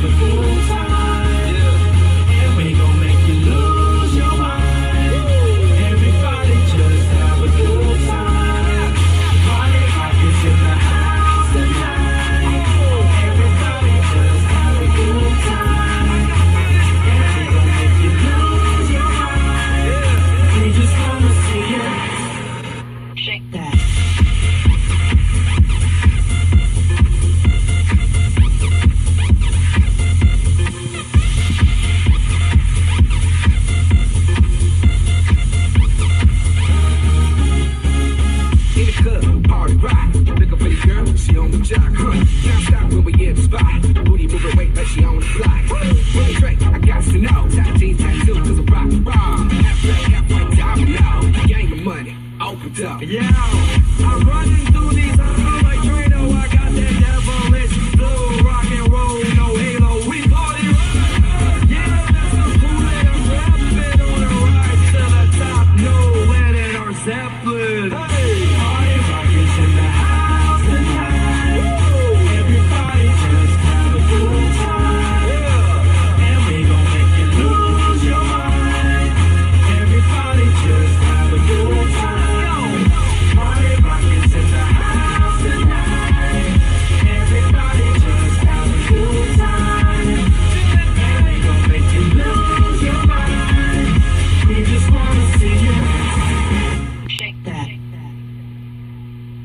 have a the Can't stop when we the spot.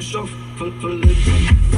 So full of living.